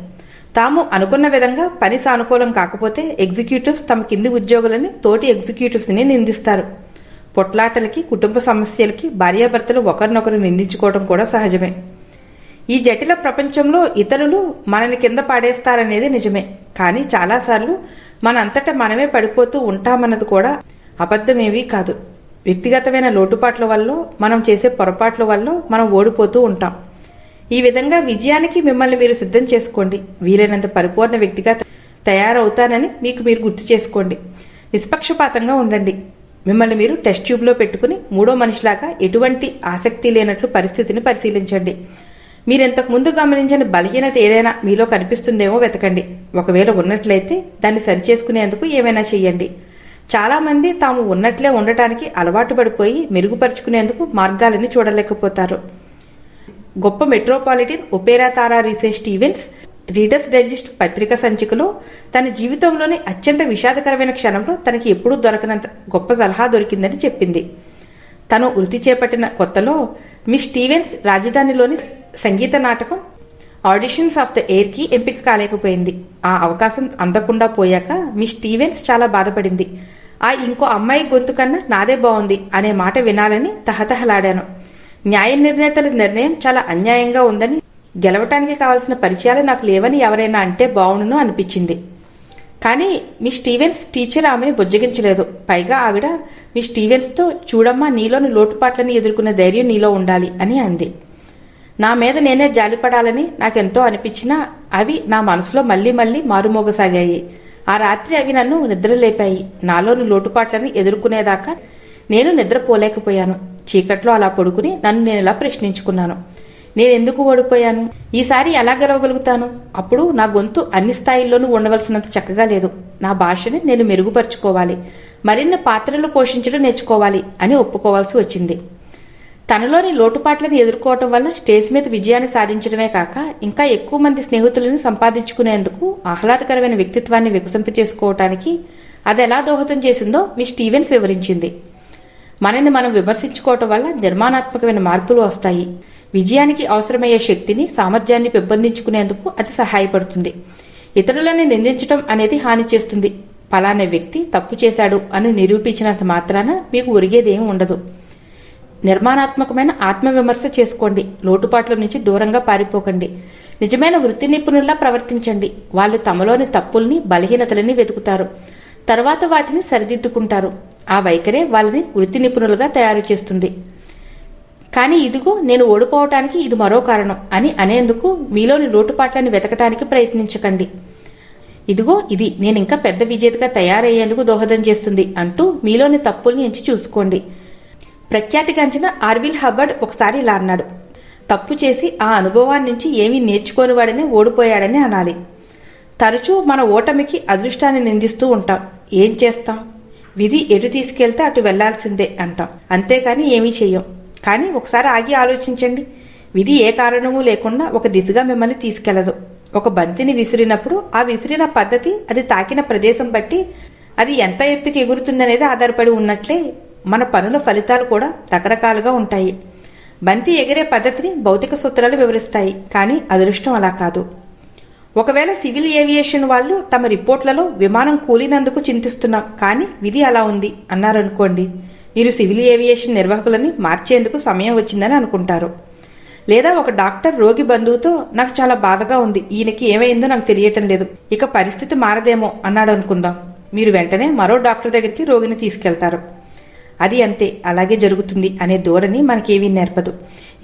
తాము అనుకున్న విధంగా పని సానుకూలం కాకపోతే ఎగ్జిక్యూటివ్స్ తమ కింది ఉద్యోగులని తోటి ఎగ్జిక్యూటివ్స్ని నిందిస్తారు. పొట్లాటలకి కుటుంబ సమస్యలకి భార్యాభర్తలు ఒకరినొకరు నిందించుకోవడం కూడా సహజమే. ఈ జటిల ప్రపంచంలో ఇతరులు మనని కింద పాడేస్తారనేది నిజమే. కానీ చాలాసార్లు మనంతటా మనమే పడిపోతూ ఉంటామన్నది కూడా అబద్ధమేవీ కాదు. వ్యక్తిగతమైన లోటుపాట్ల వల్ల మనం చేసే పొరపాట్ల వల్ల మనం ఓడిపోతూ ఉంటాం. ఈ విధంగా విజయానికి మిమ్మల్ని మీరు సిద్ధం చేసుకోండి. వీలైనంత పరిపూర్ణ వ్యక్తిగా తయారవుతానని మీకు మీరు గుర్తు చేసుకోండి. నిష్పక్షపాతంగా ఉండండి. మిమ్మల్ని మీరు టెస్ట్ ట్యూబ్లో పెట్టుకుని మూడో మనిషిలాగా ఎటువంటి ఆసక్తి లేనట్లు పరిస్థితిని పరిశీలించండి. మీరింతకు ముందు గమనించిన బలహీనత ఏదైనా మీలో కనిపిస్తుందేమో వెతకండి. ఒకవేళ ఉన్నట్లయితే దాన్ని సరిచేసుకునేందుకు ఏమైనా చెయ్యండి చాలామంది తాము ఉన్నట్లే ఉండటానికి అలవాటు పడిపోయి మెరుగుపరుచుకునేందుకు మార్గాలని చూడలేకపోతారు. గొప్ప మెట్రోపాలిటన్ ఒపేరా తారా రీసెర్చ్ స్టీవెన్స్ రీడర్స్ డైజెస్ట్ పత్రిక సంచికలో తన జీవితంలోని అత్యంత విషాదకరమైన క్షణంలో తనకి ఎప్పుడూ దొరకనంత గొప్ప సలహా దొరికిందని చెప్పింది. తను వృత్తి చేపట్టిన కొత్తలో మిస్ స్టీవెన్స్ రాజధానిలోని సంగీత నాటకం ఆడిషన్స్ ఆఫ్ ద ఎయిర్కి ఎంపిక కాలేకపోయింది. ఆ అవకాశం అందకుండా పోయాక మిస్ స్టీవెన్స్ చాలా బాధపడింది. ఆ ఇంకో అమ్మాయి గొంతు కన్నా నాదే బాగుంది అనే మాట వినాలని తహతహలాడాను. న్యాయ నిర్ణేతల నిర్ణయం చాలా అన్యాయంగా ఉందని గెలవటానికి కావలసిన పరిచయాలు నాకు లేవని ఎవరైనా అంటే బాగుండును అనిపించింది. కానీ మీ స్టీవెన్స్ టీచర్ ఆమెని బుజ్జగించలేదు. పైగా ఆవిడ మీ స్టీవెన్స్తో చూడమ్మా నీలోని లోటుపాట్లని ఎదుర్కొనే ధైర్యం నీలో ఉండాలి అని అంది. నా మీద నేనే జాలిపడాలని నాకెంతో అనిపించినా అవి నా మనసులో మళ్ళీ మళ్ళీ మారుమోగసాగాయి. ఆ రాత్రి అవి నన్ను నిద్రలేపాయి. నాలోని లోటుపాట్లని ఎదుర్కొనేదాకా నేను నిద్రపోలేకపోయాను. చీకట్లో అలా పడుకుని నన్ను నేను ఇలా ప్రశ్నించుకున్నాను? నేను ఎందుకు ఓడిపోయాను? ఈసారి ఎలా గెలవగలుగుతాను? అప్పుడు నా గొంతు అన్ని స్థాయిల్లోనూ ఉండవలసినంత చక్కగా లేదు. నా భాషని నేను మెరుగుపరుచుకోవాలి. మరిన్ని పాత్రలు పోషించడం నేర్చుకోవాలి అని ఒప్పుకోవాల్సి వచ్చింది. తనలోని లోటుపాట్లను ఎదుర్కోవటం వల్ల స్టేజ్ మీద విజయాన్ని సాధించడమే కాక ఇంకా ఎక్కువ మంది స్నేహితులను సంపాదించుకునేందుకు ఆహ్లాదకరమైన వ్యక్తిత్వాన్ని వికసింపచేసుకోవటానికి అది ఎలా దోహదం చేసిందో మీ స్టీవెన్స్ వివరించింది. మనని మనం విమర్శించుకోవటం వల్ల నిర్మాణాత్మకమైన మార్పులు వస్తాయి. విజయానికి అవసరమయ్యే శక్తిని సామర్థ్యాన్ని పెంపొందించుకునేందుకు అది సహాయపడుతుంది. ఇతరులని నిందించడం అనేది హాని చేస్తుంది. ఫలానా వ్యక్తి తప్పు చేశాడు అని నిరూపించినంత మాత్రాన మీకు ఒరిగేదేమీ ఉండదు. నిర్మాణాత్మకమైన ఆత్మవిమర్శ చేసుకోండి. లోటుపాట్ల నుంచి దూరంగా పారిపోకండి. నిజమైన వృత్తి నిపుణుల్లా ప్రవర్తించండి. వాళ్ళు తమలోని తప్పుల్ని బలహీనతలని వెతుకుతారు. తర్వాత వాటిని సరిదిద్దుకుంటారు. ఆ వైఖరే వాళ్ళని వృత్తి నిపుణులుగా తయారు చేస్తుంది. కానీ ఇదిగో నేను ఓడిపోవటానికి ఇది మరో కారణం అని అనేందుకు మీలోని లోటుపాట్లను వెతకటానికి ప్రయత్నించకండి. ఇదిగో ఇది నేను ఇంకా పెద్ద విజేతగా తయారయ్యేందుకు దోహదం చేస్తుంది అంటూ మీలోని తప్పుల్ని ఎంచి చూసుకోండి. ప్రఖ్యాతిగాంచిన ఆర్విల్ హబర్డ్ ఒకసారి ఇలా అన్నాడు. తప్పు చేసి ఆ అనుభవాన్నించి ఏమీ నేర్చుకోనివాడనే ఓడిపోయాడని అనాలి. తరచూ మన ఓటమికి అదృష్టాన్ని నిందిస్తూ ఉంటాం. ఏం చేస్తాం? విధి ఎటు తీసుకెళ్తే అటు వెళ్ళాల్సిందే అంటాం. అంతేకాని ఏమీ చెయ్యం. కానీ ఒకసారి ఆగి ఆలోచించండి. విధి ఏ కారణము లేకుండా ఒక దిశగా మిమ్మల్ని తీసుకెళ్ళదు. ఒక బంతిని విసిరినప్పుడు ఆ విసిరిన పద్ధతి అది తాకిన ప్రదేశం బట్టి అది ఎంత ఎత్తుకి ఎగురుతుందనేది ఆధారపడి ఉన్నట్లే మన పనుల ఫలితాలు కూడా రకరకాలుగా ఉంటాయి. బంతి ఎగిరే పద్ధతిని భౌతిక సూత్రాలు వివరిస్తాయి. కానీ అదృష్టం అలా కాదు. ఒకవేళ సివిల్ ఏవియేషన్ వాళ్ళు తమ రిపోర్ట్లలో విమానం కూలినందుకు చింతిస్తున్నాం కానీ విధి అలా ఉంది అన్నారనుకోండి. మీరు సివిల్ ఏవియేషన్ నిర్వాహకులని మార్చేందుకు సమయం వచ్చిందని అనుకుంటారు. లేదా ఒక డాక్టర్ రోగి బంధువుతో నాకు చాలా బాధగా ఉంది ఈయనకి ఏమైందో నాకు తెలియటం లేదు ఇక పరిస్థితి మారదేమో అన్నాడు అనుకుందాం మీరు వెంటనే మరో డాక్టర్ దగ్గరికి రోగిని తీసుకెళ్తారు. అది అంతే అలాగే జరుగుతుంది అనే ధోరణి మనకేమీ నేర్పదు.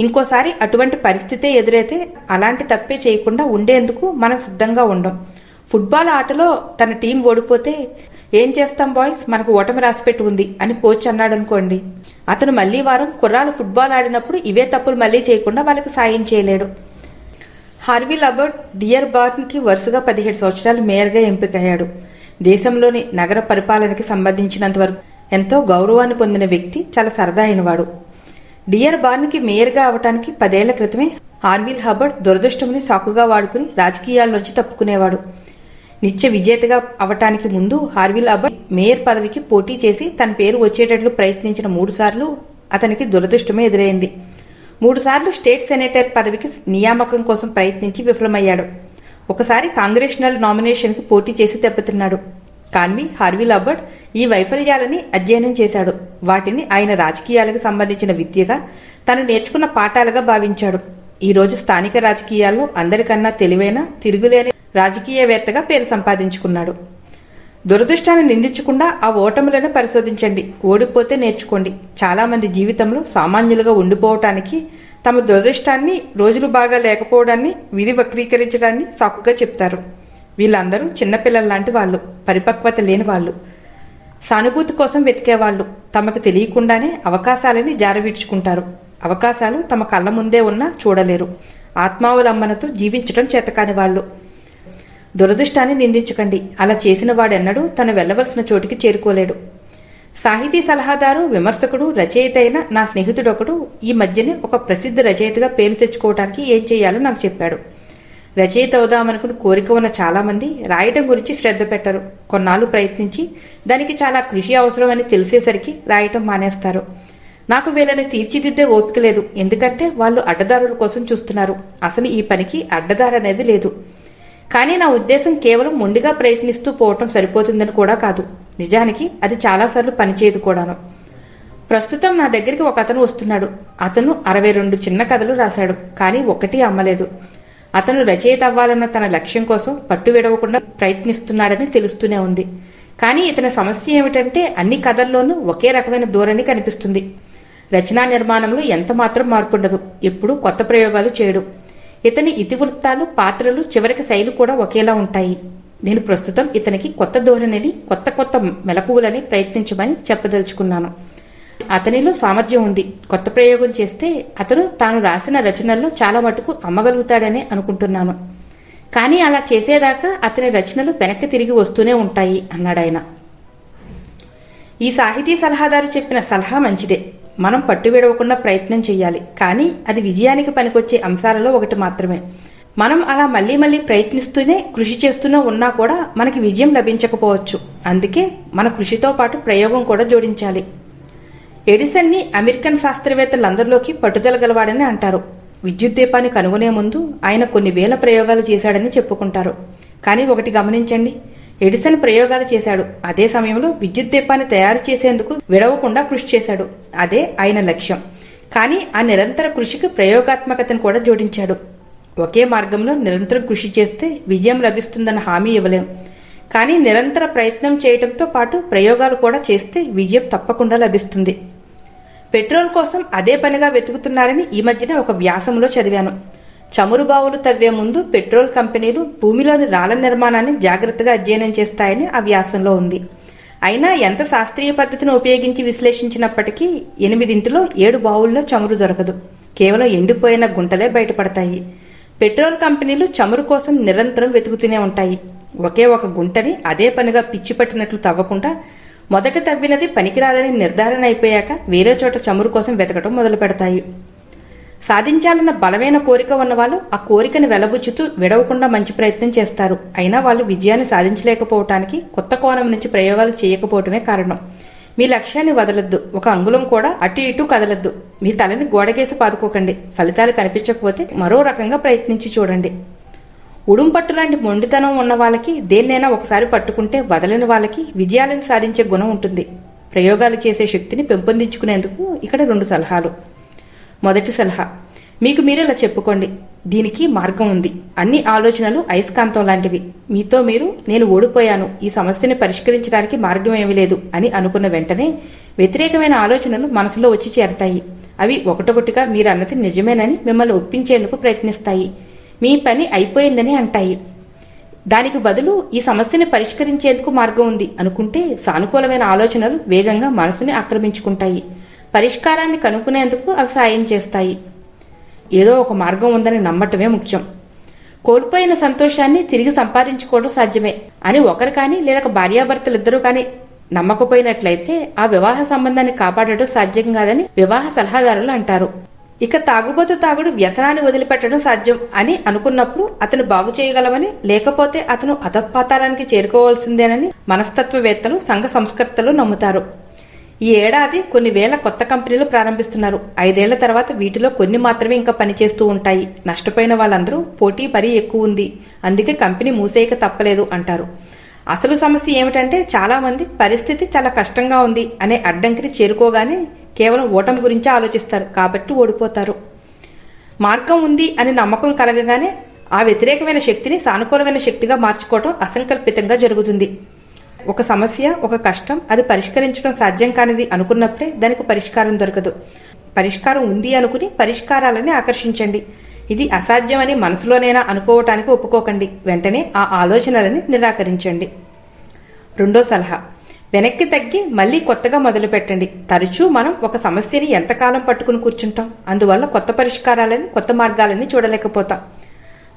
ఇంకోసారి అటువంటి పరిస్థితే ఎదురైతే అలాంటి తప్పే చేయకుండా ఉండేందుకు మనం సిద్ధంగా ఉండం. ఫుట్బాల్ ఆటలో తన టీం ఓడిపోతే ఏం చేస్తాం బాయ్స్? మనకు ఓటమి రాసిపెట్టి ఉంది అని కోచ్ అన్నాడు అనుకోండి అతను మళ్ళీ వారం కుర్రాలు ఫుట్బాల్ ఆడినప్పుడు ఇవే తప్పులు మళ్ళీ చేయకుండా వాళ్ళకి సాయం చేయలేడు. హార్వీ లబర్ట్ డియర్ బార్న్కి వరుసగా పదిహేడు సంవత్సరాలు మేయర్గా ఎంపికయ్యాడు. దేశంలోని నగర పరిపాలనకి సంబంధించినంత వరకు ఎంతో గౌరవాన్ని పొందిన వ్యక్తి చాలా సరదా అయినవాడు. డియర్ బార్న్కి మేయర్గా అవటానికి పదేళ్ళ క్రితమే హార్విల్ హబర్ట్ దురదృష్టముని సాకుగా వాడుకుని రాజకీయాల్లోంచి తప్పుకునేవాడు. నిత్య విజేతగా అవటానికి ముందు హార్విల్ అబర్ట్ మేయర్ పదవికి పోటీ చేసి తన పేరు వచ్చేటట్లు ప్రయత్నించిన మూడుసార్లు అతనికి దురదృష్టమే ఎదురైంది. మూడుసార్లు స్టేట్ సెనేటర్ పదవికి నియామకం కోసం ప్రయత్నించి విఫలమయ్యాడు. ఒకసారి కాంగ్రెషనల్ నామినేషన్కి పోటీ చేసి దెబ్బతిన్నాడు. కాన్వి హార్వీ అబర్ట్ ఈ వైఫల్యాలని అధ్యయనం చేశాడు. వాటిని ఆయన రాజకీయాలకు సంబంధించిన విద్యగా తను నేర్చుకున్న పాఠాలుగా భావించాడు. ఈరోజు స్థానిక రాజకీయాల్లో అందరికన్నా తెలివైన తిరుగులేని రాజకీయవేత్తగా పేరు సంపాదించుకున్నాడు. దురదృష్టాన్ని నిందించకుండా ఆ ఓటములను పరిశోధించండి. ఓడిపోతే నేర్చుకోండి. చాలామంది జీవితంలో సామాన్యులుగా ఉండిపోవటానికి తమ దురదృష్టాన్ని రోజులు బాగా లేకపోవడాన్ని విధి వక్రీకరించడాన్ని సాకుగా చెప్తారు. వీళ్ళందరూ చిన్నపిల్లల లాంటి వాళ్ళు పరిపక్వత లేని వాళ్ళు. సానుభూతి కోసం వెతికేవాళ్ళు తమకు తెలియకుండానే అవకాశాలని జారవీడ్చుకుంటారు. అవకాశాలు తమ కళ్ళ ముందే ఉన్నా చూడలేరు. ఆత్మావలంబనతో జీవించటం చేతకాని వాళ్ళు. దురదృష్టాన్ని నిందించకండి. అలా చేసిన వాడెన్నడూ తను వెళ్ళవలసిన చోటికి చేరుకోలేడు. సాహితీ సలహాదారు విమర్శకుడు రచయిత అయిన నా స్నేహితుడొకడు ఈ మధ్యనే ఒక ప్రసిద్ధ రచయితగా పేరు తెచ్చుకోవడానికి ఏం చేయాలో నాకు చెప్పాడు. రచయిత అవుదామనుకుని కోరిక ఉన్న చాలామంది రాయటం గురించి శ్రద్ధ పెట్టరు. కొన్నాళ్ళు ప్రయత్నించి దానికి చాలా కృషి అవసరం అని తెలిసేసరికి రాయటం మానేస్తారు. నాకు వీళ్ళని తీర్చిదిద్దే ఓపిక లేదు. ఎందుకంటే వాళ్ళు అడ్డదారుల కోసం చూస్తున్నారు. అసలు ఈ పనికి అడ్డదారు అనేది లేదు. కానీ నా ఉద్దేశం కేవలం ముందుగా ప్రయత్నిస్తూ పోవటం సరిపోతుందని కూడా కాదు. నిజానికి అది చాలాసార్లు పనిచేయదు కూడాను. ప్రస్తుతం నా దగ్గరికి ఒక అతను వస్తున్నాడు. అతను అరవై రెండు చిన్న కథలు రాశాడు. కానీ ఒక్కటి అమ్మలేదు. అతను రచయిత అవ్వాలన్న తన లక్ష్యం కోసం పట్టు విడవకుండా ప్రయత్నిస్తున్నాడని తెలుస్తూనే ఉంది. కానీ ఇతని సమస్య ఏమిటంటే అన్ని కథల్లోనూ ఒకే రకమైన ధోరణి కనిపిస్తుంది. రచనా నిర్మాణంలో ఎంత మాత్రం మార్పుండదు. ఎప్పుడూ కొత్త ప్రయోగాలు చేయడు. ఇతని ఇతివృత్తాలు పాత్రలు చివరికి శైలి కూడా ఒకేలా ఉంటాయి. నేను ప్రస్తుతం ఇతనికి కొత్త ధోరణిని కొత్త కొత్త మెలకువలని ప్రయత్నించమని చెప్పదలుచుకున్నాను. అతనిలో సామర్థ్యం ఉంది. కొత్త ప్రయోగం చేస్తే అతను తాను రాసిన రచనల్లో చాలా మటుకు అమ్మగలుగుతాడనే అనుకుంటున్నాను. కానీ అలా చేసేదాకా అతని రచనలు వెనక్కి తిరిగి వస్తూనే ఉంటాయి అన్నాడాయన. ఈ సాహితీ సలహాదారు చెప్పిన సలహా మంచిదే. మనం పట్టు విడవకుండా ప్రయత్నం చేయాలి కానీ అది విజయానికి పనికొచ్చే అంశాలలో ఒకటి మాత్రమే. మనం అలా మళ్ళీ మళ్ళీ ప్రయత్నిస్తూనే కృషి చేస్తూనే ఉన్నా కూడా మనకి విజయం లభించకపోవచ్చు. అందుకే మన కృషితో పాటు ప్రయోగం కూడా జోడించాలి. ఎడిసన్ని అమెరికన్ శాస్త్రవేత్తలందరిలోకి పట్టుదల గలవాడని అంటారు. విద్యుత్ దీపాన్ని కనుగొనే ముందు ఆయన కొన్ని వేల ప్రయోగాలు చేశాడని చెప్పుకుంటారు. కానీ ఒకటి గమనించండి. ఎడిసన్ ప్రయోగాలు చేశాడు. అదే సమయంలో విద్యుత్ దీపాన్ని తయారు చేసేందుకు విడవకుండా కృషి చేశాడు. అదే ఆయన లక్ష్యం. కానీ ఆ నిరంతర కృషికి ప్రయోగాత్మకతను కూడా జోడించాడు. ఒకే మార్గంలో నిరంతరం కృషి చేస్తే విజయం లభిస్తుందన్న హామీ ఇవ్వలేం. కానీ నిరంతర ప్రయత్నం చేయడంతో పాటు ప్రయోగాలు కూడా చేస్తే విజయం తప్పకుండా లభిస్తుంది. పెట్రోల్ కోసం అదే పనిగా వెతుకుతున్నారని ఈ మధ్యన ఒక వ్యాసంలో చదివాను. చమురు బావులు తవ్వే ముందు పెట్రోల్ కంపెనీలు భూమిలోని రాళ్ళ నిర్మాణాన్ని జాగ్రత్తగా అధ్యయనం చేస్తాయని ఆ వ్యాసంలో ఉంది. అయినా ఎంత శాస్త్రీయ పద్ధతిని ఉపయోగించి విశ్లేషించినప్పటికీ ఎనిమిదింటిలో ఏడు బావుల్లో చమురు దొరకదు. కేవలం ఎండిపోయిన గుంటలే బయటపడతాయి. పెట్రోల్ కంపెనీలు చమురు కోసం నిరంతరం వెతుకుతూనే ఉంటాయి. ఒకే ఒక గుంటని అదే పనిగా పిచ్చి పట్టినట్లు తవ్వకుండా మొదట తవ్వినది పనికిరాదని నిర్ధారణ అయిపోయాక వేరే చోట చమురు కోసం వెతకటం మొదలు పెడతాయి. సాధించాలన్న బలమైన కోరిక ఉన్నవాళ్ళు ఆ కోరికను వెలబుచ్చుతూ విడవకుండా మంచి ప్రయత్నం చేస్తారు. అయినా వాళ్ళు విజయాన్ని సాధించలేకపోవటానికి కొత్త కోణం నుంచి ప్రయోగాలు చేయకపోవటమే కారణం. మీ లక్ష్యాన్ని వదలొద్దు. ఒక అంగుళం కూడా అటు ఇటు కదలొద్దు. మీ తలని గోడకేసి పాదుకోకండి ఫలితాలు కనిపించకపోతే మరో రకంగా ప్రయత్నించి చూడండి. ఉడుంపట్టు లాంటి మొండితనం ఉన్న వాళ్ళకి దేన్నైనా ఒకసారి పట్టుకుంటే వదలని వాళ్ళకి విజయాలను సాధించే గుణం ఉంటుంది. ప్రయోగాలు చేసే శక్తిని పెంపొందించుకునేందుకు ఇక్కడ రెండు సలహాలు. మొదటి సలహా మీకు మీరు ఇలా చెప్పుకోండి దీనికి మార్గం ఉంది. అన్ని ఆలోచనలు అయస్కాంతం లాంటివి. మీతో మీరు నేను ఓడిపోయాను. ఈ సమస్యని పరిష్కరించడానికి మార్గం ఏమీ లేదు అని అనుకున్న వెంటనే వ్యతిరేకమైన ఆలోచనలు మనసులో వచ్చి చేరతాయి. అవి ఒకటొకటిగా మీరు అన్నది నిజమేనని మిమ్మల్ని ఒప్పించేందుకు ప్రయత్నిస్తాయి. మీ పని అయిపోయిందని అంటాయి. దానికి బదులు ఈ సమస్యని పరిష్కరించేందుకు మార్గం ఉంది అనుకుంటే సానుకూలమైన ఆలోచనలు వేగంగా మనసుని ఆక్రమించుకుంటాయి. పరిష్కారాన్ని కనుక్కునేందుకు అవి సాయం చేస్తాయి. ఏదో ఒక మార్గం ఉందని నమ్మటమే ముఖ్యం. కోల్పోయిన సంతోషాన్ని తిరిగి సంపాదించుకోవడం సాధ్యమే అని ఒకరు కానీ లేదా భార్యాభర్తలిద్దరూ కానీ నమ్మకపోయినట్లయితే ఆ వివాహ సంబంధాన్ని కాపాడటం సాధ్యం కాదని వివాహ సలహాదారులు అంటారు. ఇక తాగుబోతు తాగుడు వ్యసనాన్ని వదిలిపెట్టడం సాధ్యం అని అనుకున్నప్పుడు అతను బాగు చేయగలమని లేకపోతే అతను అధపాతాళానికి చేరుకోవాల్సిందేనని మనస్తత్వవేత్తలు సంఘ సంస్కర్తలు నమ్ముతారు. ఈ ఏడాది కొన్ని వేల కొత్త కంపెనీలు ప్రారంభిస్తున్నారు. ఐదేళ్ళ తర్వాత వీటిలో కొన్ని మాత్రమే ఇంకా పనిచేస్తూ ఉంటాయి. నష్టపోయిన వాళ్ళందరూ పోటీ పరి ఎక్కువ ఉంది. అందుకే కంపెనీ మూసేయక తప్పలేదు అంటారు. అసలు సమస్య ఏమిటంటే చాలామంది పరిస్థితి చాలా కష్టంగా ఉంది అనే అడ్డంకిని చేరుకోగానే కేవలం ఓటమి గురించి ఆలోచిస్తారు. కాబట్టి ఓడిపోతారు. మార్గం ఉంది అనే నమ్మకం కలగగానే ఆ వ్యతిరేకమైన శక్తిని సానుకూలమైన శక్తిగా మార్చుకోవడం అసంకల్పితంగా జరుగుతుంది. ఒక సమస్య ఒక కష్టం అది పరిష్కరించడం సాధ్యం కానిది అనుకున్నప్పుడే దానికి పరిష్కారం దొరకదు. పరిష్కారం ఉంది అనుకుని పరిష్కారాలని ఆకర్షించండి. ఇది అసాధ్యమని మనసులోనైనా అనుకోవటానికి ఒప్పుకోకండి. వెంటనే ఆ ఆలోచనలని నిరాకరించండి. రెండో సలహా. వెనక్కి తగ్గి మళ్ళీ కొత్తగా మొదలు పెట్టండి తరచూ మనం ఒక సమస్యని ఎంతకాలం పట్టుకుని కూర్చుంటాం? అందువల్ల కొత్త పరిష్కారాలని కొత్త మార్గాలని చూడలేకపోతాం.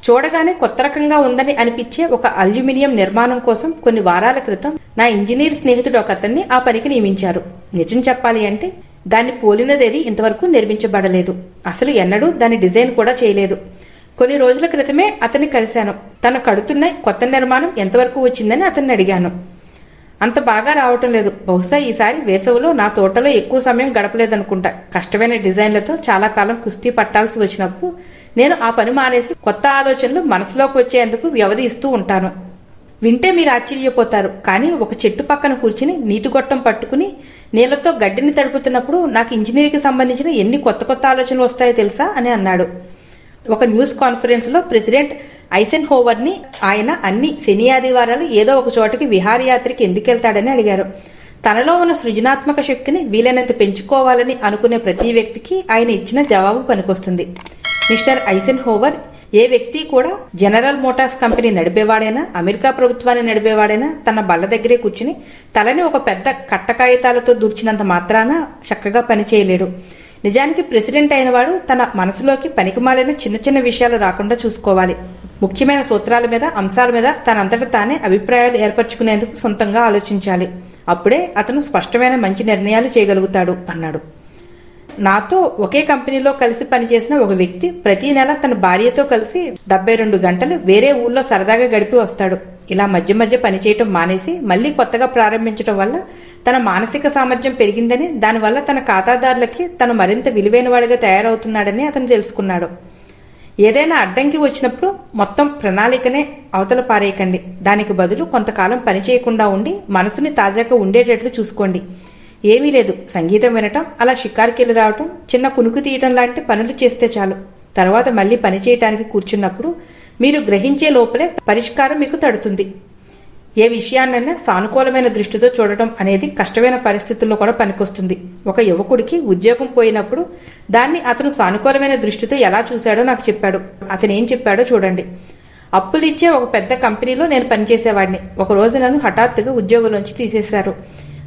చూడగానే కొత్త రకంగా ఉందని అనిపించే ఒక అల్యూమినియం నిర్మాణం కోసం కొన్ని వారాల క్రితం నా ఇంజనీర్ స్నేహితుడు ఒక అతన్ని ఆ పనికి నియమించారు. నిజం చెప్పాలి అంటే దాన్ని పోలినదేది ఇంతవరకు నిర్మించబడలేదు. అసలు ఎన్నడూ దాని డిజైన్ కూడా చేయలేదు. కొన్ని రోజుల క్రితమే అతన్ని కలిశాను. తను కడుతున్న కొత్త నిర్మాణం ఎంతవరకు వచ్చిందని అతన్ని అడిగాను. అంత బాగా రావటం లేదు. బహుశా ఈసారి వేసవిలో నా తోటలో ఎక్కువ సమయం గడపలేదనుకుంటా. కష్టమైన డిజైన్లతో చాలా కాలం కుస్తీ పట్టాల్సి వచ్చినప్పుడు నేను ఆ పని మానేసి కొత్త ఆలోచనలు మనసులోకి వచ్చేందుకు వ్యవధి ఇస్తూ ఉంటాను. వింటే మీరు ఆశ్చర్యపోతారు. కానీ ఒక చెట్టు పక్కన కూర్చుని నీటి గొట్టం పట్టుకుని నీళ్ళతో గడ్డిని తడుపుతున్నప్పుడు నాకు ఇంజనీరింగ్కి సంబంధించిన ఎన్ని కొత్త కొత్త ఆలోచనలు వస్తాయో తెలుసా అని అన్నాడు. ఒక న్యూస్ కాన్ఫరెన్స్లో ప్రెసిడెంట్ ఐసెన్ హోవర్ని ఆయన అన్ని శని ఆదివారాలు ఏదో ఒక చోటకి విహారయాత్రకి ఎందుకు వెళ్తాడని అడిగారు. తనలో ఉన్న సృజనాత్మక శక్తిని వీలైనంత పెంచుకోవాలని అనుకునే ప్రతి వ్యక్తికి ఆయన ఇచ్చిన జవాబు పనికొస్తుంది. మిస్టర్ ఐసెన్ హోవర్ ఏ వ్యక్తి కూడా జనరల్ మోటార్స్ కంపెనీ నడిపేవాడైనా అమెరికా ప్రభుత్వాన్ని నడిపేవాడైనా తన బల్ల దగ్గరే కూర్చుని తలని ఒక పెద్ద కట్ట కాగితాలతో దూర్చినంత మాత్రాన చక్కగా పని చేయలేడు నిజానికి ప్రెసిడెంట్ అయినవాడు తన మనసులోకి పనికిమాలిన చిన్న చిన్న విషయాలు రాకుండా చూసుకోవాలి. ముఖ్యమైన సూత్రాల మీద అంశాల మీద తనంతట తానే అభిప్రాయాలు ఏర్పరచుకునేందుకు సొంతంగా ఆలోచించాలి. అప్పుడే అతను స్పష్టమైన మంచి నిర్ణయాలు చేయగలుగుతాడు అన్నాడు. నాతో ఒకే కంపెనీలో కలిసి పనిచేసిన ఒక వ్యక్తి ప్రతి నెల తన భార్యతో కలిసి డెబ్బై రెండు గంటలు వేరే ఊళ్ళో సరదాగా గడిపి వస్తాడు. ఇలా మధ్య మధ్య పనిచేయటం మానేసి మళ్ళీ కొత్తగా ప్రారంభించడం వల్ల తన మానసిక సామర్థ్యం పెరిగిందని దానివల్ల తన ఖాతాదారులకి తను మరింత విలువైనవాడిగా తయారవుతున్నాడని అతను తెలుసుకున్నాడు. ఏదైనా అడ్డంకి వచ్చినప్పుడు మొత్తం ప్రణాళికనే అవతల పారేయకండి. దానికి బదులు కొంతకాలం పని చేయకుండా ఉండి మనసుని తాజాగా ఉండేటట్లు చూసుకోండి. ఏమీ లేదు. సంగీతం వినటం అలా షికారుకెళ్ళి రావటం చిన్న కునుకు తీయటం లాంటి పనులు చేస్తే చాలు. తర్వాత మళ్ళీ పని చేయటానికి కూర్చున్నప్పుడు మీరు గ్రహించే లోపలే పరిష్కారం మీకు తడుతుంది. ఏ విషయాన్నైనా సానుకూలమైన దృష్టితో చూడటం అనేది కష్టమైన పరిస్థితుల్లో కూడా పనికొస్తుంది. ఒక యువకుడికి ఉద్యోగం పోయినప్పుడు దాన్ని అతను సానుకూలమైన దృష్టితో ఎలా చూశాడో నాకు చెప్పాడు. అతను ఏం చెప్పాడో చూడండి. అప్పులు ఇచ్చే ఒక పెద్ద కంపెనీలో నేను పనిచేసేవాడిని. ఒక రోజు నన్ను హఠాత్తుగా ఉద్యోగంలోంచి తీసేశారు.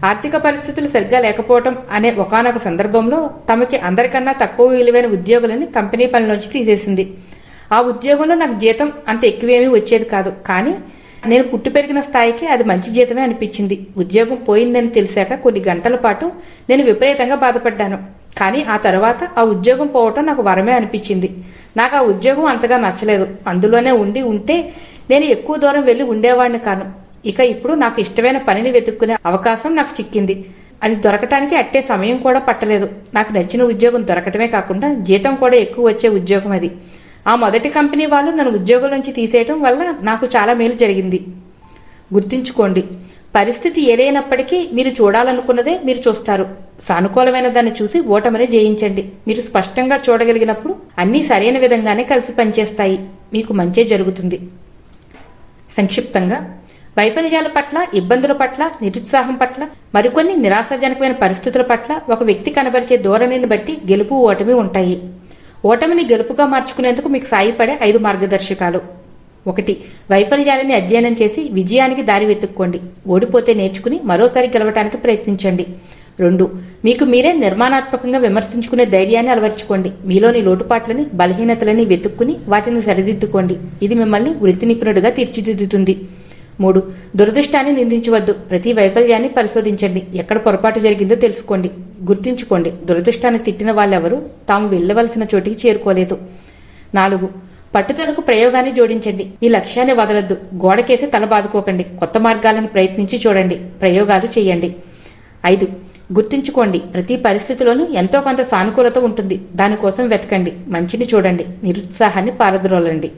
ఆర్థిక పరిస్థితులు సరిగ్గా లేకపోవడం అనే ఒకనొక సందర్భంలో తమకి అందరికన్నా తక్కువ విలువైన ఉద్యోగులని కంపెనీ పనిలోంచి తీసేసింది. ఆ ఉద్యోగంలో నాకు జీతం అంత ఎక్కువేమీ వచ్చేది కాదు. కానీ నేను పుట్టి పెరిగిన స్థాయికి అది మంచి జీతమే అనిపించింది. ఉద్యోగం పోయిందని తెలిసాక కొన్ని గంటల పాటు నేను విపరీతంగా బాధపడ్డాను. కానీ ఆ తర్వాత ఆ ఉద్యోగం పోవటం నాకు వరమే అనిపించింది. నాకు ఆ ఉద్యోగం అంతగా నచ్చలేదు. అందులోనే ఉండి ఉంటే నేను ఎక్కువ దూరం వెళ్ళి ఉండేవాడిని కాను. ఇక ఇప్పుడు నాకు ఇష్టమైన పనిని వెతుక్కునే అవకాశం నాకు చిక్కింది. అది దొరకటానికి అట్టే సమయం కూడా పట్టలేదు. నాకు నచ్చిన ఉద్యోగం దొరకటమే కాకుండా జీతం కూడా ఎక్కువ వచ్చే ఉద్యోగం అది. ఆ మొదటి కంపెనీ వాళ్ళు నన్ను ఉద్యోగం నుంచి తీసేయటం వల్ల నాకు చాలా మేలు జరిగింది. గుర్తుంచుకోండి పరిస్థితి ఏదైనప్పటికీ మీరు చూడాలనుకున్నదే మీరు చూస్తారు. సానుకూలమైన దాన్ని చూసి ఓటమిని జయించండి. మీరు స్పష్టంగా చూడగలిగినప్పుడు అన్నీ సరైన విధంగానే కలిసి పనిచేస్తాయి. మీకు మంచే జరుగుతుంది. సంక్షిప్తంగా వైఫల్యాల పట్ల ఇబ్బందుల పట్ల నిరుత్సాహం పట్ల మరికొన్ని నిరాశాజనకమైన పరిస్థితుల పట్ల ఒక వ్యక్తి కనబరిచే ధోరణిని బట్టి గెలుపు ఓటమి ఉంటాయి. ఓటమిని గెలుపుగా మార్చుకునేందుకు మీకు సాయపడే ఐదు మార్గదర్శకాలు. ఒకటి వైఫల్యాలని అధ్యయనం చేసి విజయానికి దారి వెతుక్కోండి. ఓడిపోతే నేర్చుకుని మరోసారి గెలవటానికి ప్రయత్నించండి. రెండు మీకు మీరే నిర్మాణాత్మకంగా విమర్శించుకునే ధైర్యాన్ని అలవర్చుకోండి. మీలోని లోటుపాట్లని బలహీనతలని వెతుక్కుని వాటిని సరిదిద్దుకోండి. ఇది మిమ్మల్ని వృత్తి నిపుణుడిగా తీర్చిదిద్దుతుంది. మూడు దురదృష్టాన్ని నిందించవద్దు. ప్రతి వైఫల్యాన్ని పరిశోధించండి. ఎక్కడ పొరపాటు జరిగిందో తెలుసుకోండి. గుర్తుంచుకోండి దురదృష్టాన్ని తిట్టిన వాళ్ళెవరూ తాము వెళ్ళవలసిన చోటికి చేరుకోలేదు. నాలుగు పట్టుదలకు ప్రయోగాన్ని జోడించండి. మీ లక్ష్యాన్ని వదలద్దు. గోడకేసి తల బాదుకోకండి. కొత్త మార్గాలను ప్రయత్నించి చూడండి. ప్రయోగాలు చేయండి. ఐదు గుర్తుంచుకోండి. ప్రతి పరిస్థితిలోనూ ఎంతో కొంత సానుకూలత ఉంటుంది. దానికోసం వెతకండి. మంచిని చూడండి. నిరుత్సాహాన్ని పారద్రోలండి.